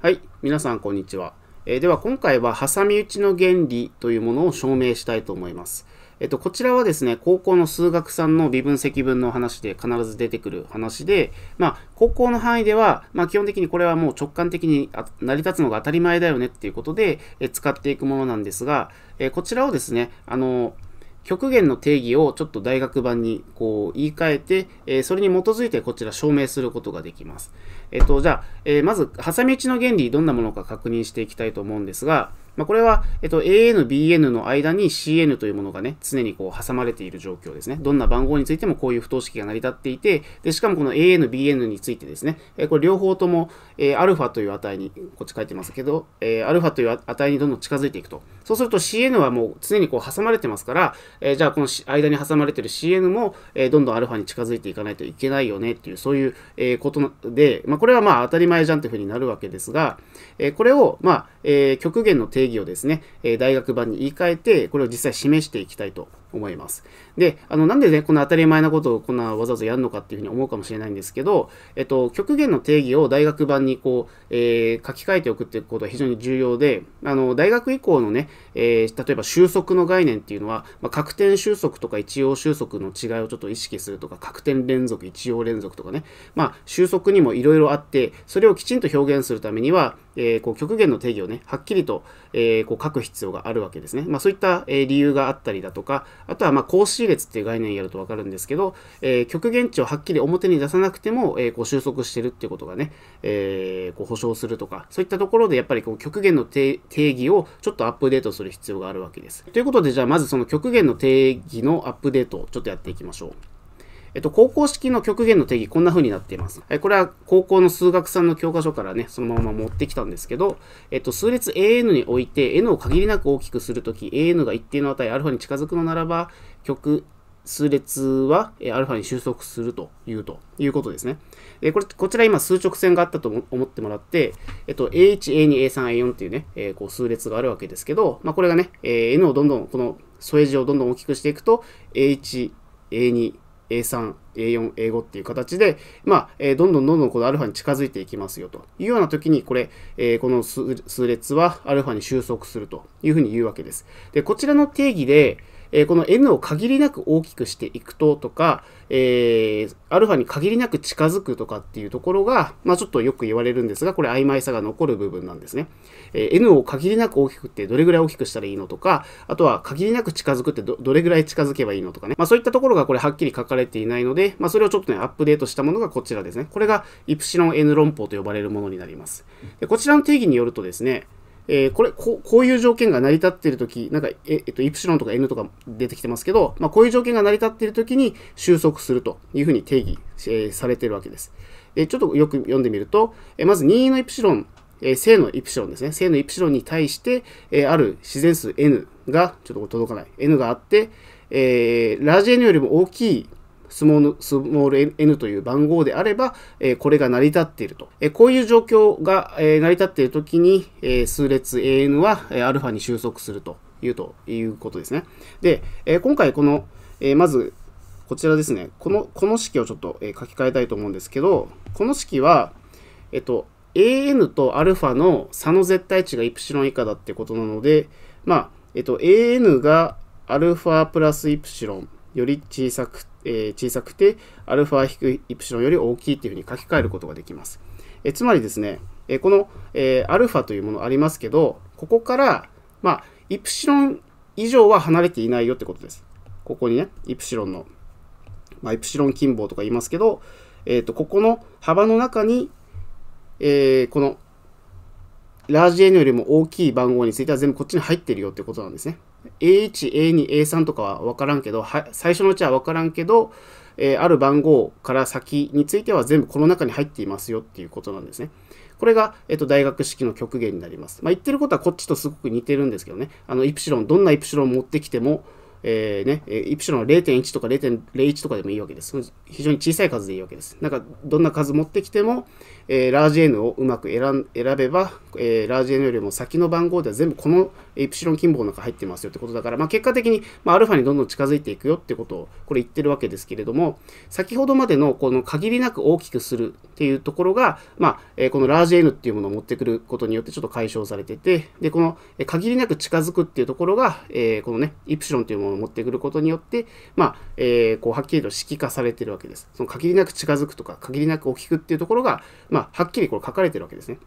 はい、皆さんこんにちは。えー、では今回は挟み撃ちの原理というものを証明したいと思います。えっと、こちらはですね、高校の数学3の微分積分の話で必ず出てくる話で、まあ、高校の範囲では、まあ、基本的にこれはもう直感的に成り立つのが当たり前だよねっていうことで、え使っていくものなんですが、えこちらをですね、あの、極限の定義をちょっと大学版にこう言い換えて、えそれに基づいてこちら証明することができます。えっと、じゃあ、えまず、挟み撃ちの原理、どんなものか確認していきたいと思うんですが、まあ、これは、えっと、AN、BN の間に CN というものがね、常にこう挟まれている状況ですね。どんな番号についてもこういう不等式が成り立っていて、でしかもこの AN、BN についてですね、えこれ両方とも、えー、アルファという値に、こっち書いてますけど、えー、アルファという値にどんどん近づいていくと。そうすると CN はもう常にこう挟まれてますから、えー、じゃあこの間に挟まれてる CN も、え、どんどんアルファに近づいていかないといけないよねっていう、そういう、え、ことで、まあ、これはまあ当たり前じゃんというふうになるわけですが、え、これを、まあ、え、極限の定義をですね、え大学版に言い換えて、これを実際示していきたいと思います。で、あの、なんでね、この当たり前なことをこんなわざわざやるのかっていうふうに思うかもしれないんですけど、えっと、極限の定義を大学版にこう、えー、書き換えておくっていうことは非常に重要で、あの、大学以降のね、えー、例えば収束の概念っていうのは、まあ、確点収束とか一応収束の違いをちょっと意識するとか、確点連続、一応連続とかね、まあ、収束にもいろいろあって、それをきちんと表現するためには、えー、こう極限の定義をね、はっきりと、えー、こう書く必要があるわけですね。まあ、そういった、え、理由があったりだとか、あとは、まあ、公式列っていう概念やるとわかるんですけど、えー、極限値をはっきり表に出さなくても、えー、こう収束してるっていうことがね、えー、こう保証するとか、そういったところでやっぱりこう極限の定義をちょっとアップデートする必要があるわけです。ということで、じゃあまずその極限の定義のアップデートをちょっとやっていきましょう。えっと、高校式の極限の定義、こんな風になっています。えこれは高校の数学さんの教科書からね、そのまま持ってきたんですけど、えっと、数列 AN において N を限りなく大きくするとき、AN が一定の値 α に近づくのならば、極数列は α に収束するというということですね。えこれこちら今数直線があったと思ってもらって、えっと、A1、A2、A3、A4 っていうね、えー、こう数列があるわけですけど、まあ、これがね、えー、N をどんどん、この添え字をどんどん大きくしていくと、A1、A2、A3、A4、A5 っていう形で、まあ、えー、どんどんどんどんこのアルファに近づいていきますよというような時に、これ、えー、この数列はアルファに収束するというふうに言うわけです。で、こちらの定義で、えー、この n を限りなく大きくしていくととか、えー、アルファに限りなく近づくとかっていうところが、まあ、ちょっとよく言われるんですが、これ曖昧さが残る部分なんですね。えー、n を限りなく大きくってどれぐらい大きくしたらいいのとか、あとは限りなく近づくってどれぐらい近づけばいいのとかね。まあ、そういったところがこれはっきり書かれていないので、まあ、それをちょっとね、アップデートしたものがこちらですね。これがイプシロン n 論法と呼ばれるものになります。でこちらの定義によるとですね、えー、これこ、こういう条件が成り立っているとき、なんか、ええっと、イプシロンとか N とか出てきてますけど、まあ、こういう条件が成り立っているときに収束するというふうに定義、えー、されているわけです。え、ちょっとよく読んでみると、えまず任意のイプシロン、え正のイプシロンですね。正のイプシロンに対して、えある自然数 N が、ちょっと届かない、N があって、えラージ N よりも大きいスモールスモール n という番号であれば、えこれが成り立っていると。えこういう状況が、え成り立っているときに、え数列 an は、え α に収束するというということですね。で、え今回この、えまずこちらですね、このこの式をちょっと、え書き換えたいと思うんですけど、この式は、えっと、an と α の差の絶対値がイプシロン以下だってことなので、まあ、えっと、an が α プラスイプシロン より小さくえー、小さくて、アルファイプシロンより大きいというふうに書き換えることができます。えつまりですね、えこの、えアルファというものありますけど、ここから、まあ、イプシロン以上は離れていないよってことです。ここにね、イプシロンの、まあ、イプシロン近傍とか言いますけど、えっ、ー、と、ここの幅の中に、えー、このラージ N よりも大きい番号については全部こっちに入ってるよってことなんですね。A1、A2、A3 とかは分からんけど、最初のうちは分からんけど、えー、ある番号から先については全部この中に入っていますよっていうことなんですね。これが、えっと、大学式の極限になります。まあ、言ってることはこっちとすごく似てるんですけどね。あの、イプシロン、どんなイプシロンを持ってきても、えー、ね、イプシロンは0.1とか0.01とかでもいいわけです。非常に小さい数でいいわけです。なんか、どんな数持ってきても、えー、ラージ N をうまく選べば、えー、ラージ N よりも先の番号では全部このイプシロン金棒の中入ってますよってことだから、まあ、結果的に、まあ、アルファにどんどん近づいていくよってことを、これ言ってるわけですけれども、先ほどまでのこの限りなく大きくするっていうところが、まあ、え、このラージ N っていうものを持ってくることによってちょっと解消されてて、で、この限りなく近づくっていうところが、え、このね、イプシロンというものを持ってくることによって、まあ、えー、こう、はっきりと式化されてるわけです。その限りなく近づくとか、限りなく大きくっていうところが、まあ、はっきりこれ書かれてるわけですね。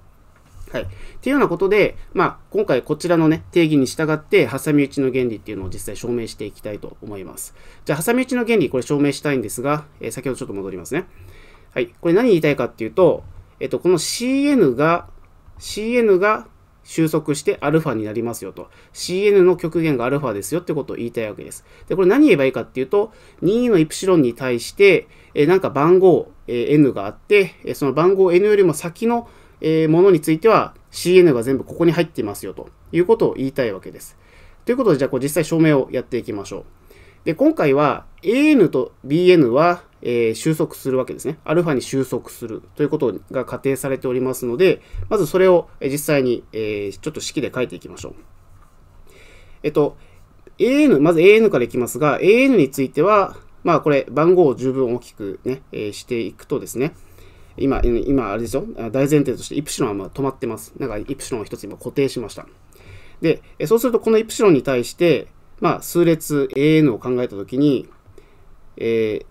はい。っていうようなことで、まあ、今回こちらのね、定義に従って、挟み撃ちの原理っていうのを実際証明していきたいと思います。じゃあ、挟み撃ちの原理、これ証明したいんですが、えー、先ほどちょっと戻りますね。はい。これ何言いたいかっていうと、えっと、この CN が、CN が収束してアルファになりますよと。CN の極限がアルファですよってことを言いたいわけです。で、これ何言えばいいかっていうと、2のイプシロンに対して、えなんか番号、え N があって、えその番号 N よりも先の、えものについては CN が全部ここに入っていますよということを言いたいわけです。ということで、じゃあこれ実際証明をやっていきましょう。で、今回は AN と BN は、えー、収束するわけですね。アルファに収束するということが仮定されておりますので、まずそれを実際に、えー、ちょっと式で書いていきましょう。えっと、AN、まず AN からいきますが、AN については、まあこれ番号を十分大きくね、えー、していくとですね、今、今あれですよ、大前提としてイプシロンはま止まってます。なんかイプシロンを一つ今固定しました。で、そうするとこのイプシロンに対して、まあ、数列 AN を考えたときに、えー、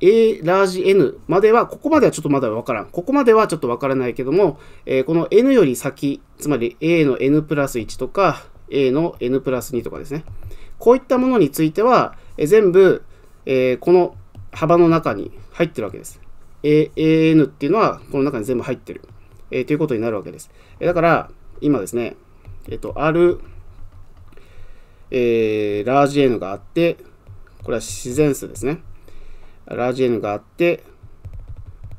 A ラージ N までは、ここまではちょっとまだわからん。ここまではちょっとわからないけども、えー、この N より先、つまり A の N プラス1とか、A の N プラス2とかですね。こういったものについては、えー、全部、えこの幅の中に入ってるわけです。AN っていうのは、この中に全部入ってる。えということになるわけです。えだから、今ですね、えっ、と、R、えー、ラージ N があって、これは自然数ですね。ラージ N があって、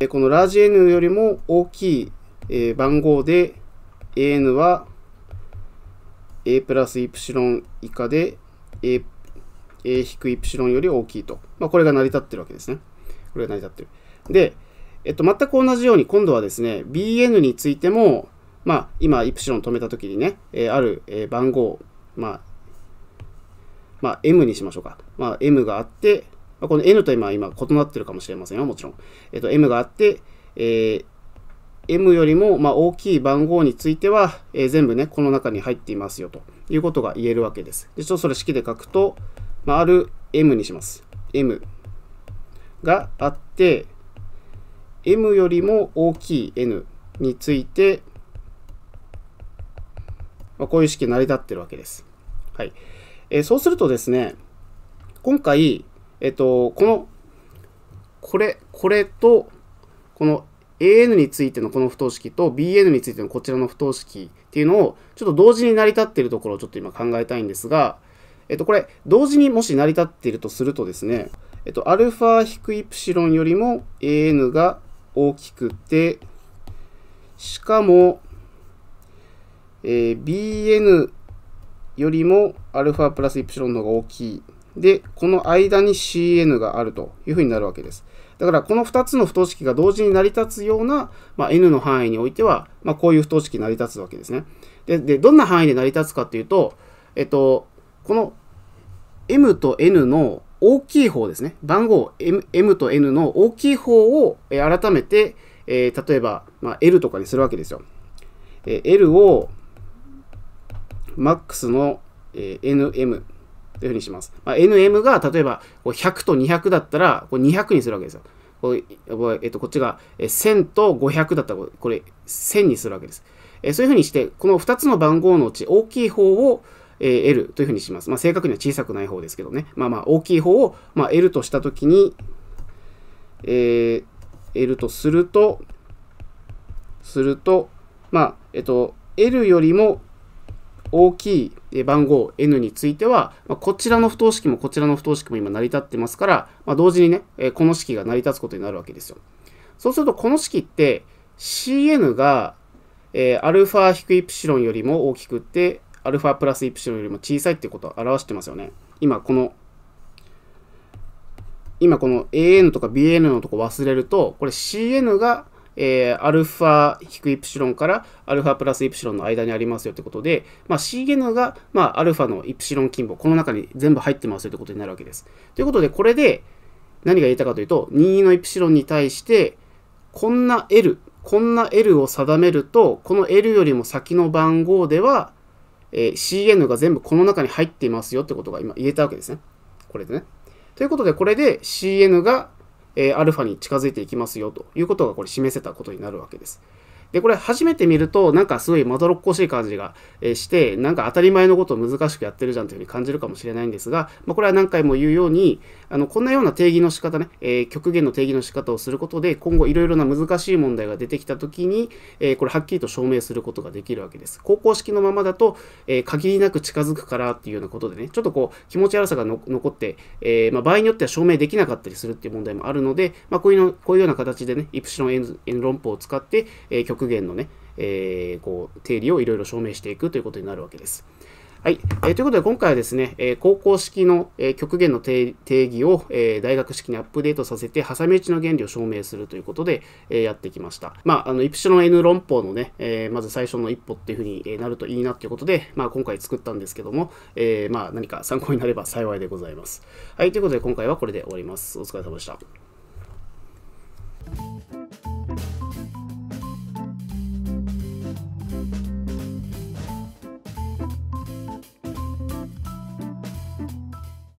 このラージ N よりも大きい、えー、番号で AN は A プラスイプシロン以下で A, A 引くイプシロンより大きいと。まあ、これが成り立ってるわけですね。これが成り立ってる。で、えっと、全く同じように今度はですね、BN についても、まあ、今、イプシロン止めたときにね、えー、ある、えー、番号、まあ、まあ、M にしましょうか。まあ、M があって、まあ、この N と今、今異なってるかもしれませんよ、もちろん。えっと、M があって、えー、M よりもまあ大きい番号については、えー、全部ね、この中に入っていますよということが言えるわけです。で、ちょっとそれ式で書くと、まあ、ある M にします。M があって、M よりも大きい N について、まあ、こういう式成り立ってるわけです。はい。えー、そうするとですね、今回、えっと、この、これ、これと、この AN についてのこの不等式と BN についてのこちらの不等式っていうのをちょっと同時に成り立っているところをちょっと今考えたいんですが、えっと、これ、同時にもし成り立っているとするとですね、えっと、アルファイプシロンよりも AN が大きくて、しかも、えー、BN よりも α プラスイプシロンの方が大きい。で、この間に Cn があるというふうになるわけです。だからこの2つの不等式が同時に成り立つような、まあ、n の範囲においては、まあ、こういう不等式成り立つわけですね。で、でどんな範囲で成り立つかっていうと、えっと、この m と n の大きい方ですね。番号 m, m と n の大きい方を改めて、えー、例えば、まあ、L とかにするわけですよ。えー、L をマックスの、え NM というふうにします。まあ、NM が例えば100と200だったらこれ200にするわけですよ。こえっと、こっちが1000と500だったらこれ1000にするわけです。えそういうふうにして、この2つの番号のうち大きい方をえ L というふうにします。まあ、正確には小さくない方ですけどね。まあまあ大きい方を、まあ、L としたときに、えー、L とすると、すると、まあ、えっと、L よりも大きい番号 N については、まこちらの不等式もこちらの不等式も今成り立ってますから、まあ、同時にね、この式が成り立つことになるわけですよ。そうするとこの式って Cn が、えー、α イプシロンよりも大きくて、アルファプラスイプシロンよりも小さいってことを表してますよね。今この今この AN とか BN のとこ忘れると、これ CN が、えー、アルファ引くイプシロンからアルファプラスイプシロンの間にありますよってことで、まあ、CN が、まあ、アルファのイプシロン近傍、この中に全部入ってますよってことになるわけです。ということで、これで何が言えたかというと、任意のイプシロンに対して、こんな L、こんな L を定めると、この L よりも先の番号では、えー、CN が全部この中に入っていますよってことが今言えたわけですね。これでね。ということで、これで CN が、えー、アルファに近づいていきますよということがこれ示せたことになるわけです。で、これ初めて見ると、なんかすごいまどろっこしい感じがして、なんか当たり前のことを難しくやってるじゃんというふうに感じるかもしれないんですが、まあ、これは何回も言うように、あのこんなような定義の仕方ね、えー、極限の定義の仕方をすることで、今後いろいろな難しい問題が出てきたときに、えー、これはっきりと証明することができるわけです。高校式のままだと、えー、限りなく近づくからっていうようなことでね、ちょっとこう気持ち悪さが残って、えまあ、場合によっては証明できなかったりするっていう問題もあるので、まあ、こういうのこういうような形でね、イプシロン N 論法を使って、え極限のね、えー、こう定理をいろいろ証明していくということになるわけです。はい。えー、ということで、今回はですね、えー、高校式の、えー、極限の定義を、えー、大学式にアップデートさせて、挟み撃ちの原理を証明するということで、えー、やってきました。まあ、あの、イプシロン N 論法のね、えー、まず最初の一歩っていうふうになるといいなっていうことで、まあ、今回作ったんですけども、えー、まあ、何か参考になれば幸いでございます。はい。ということで、今回はこれで終わります。お疲れ様でした。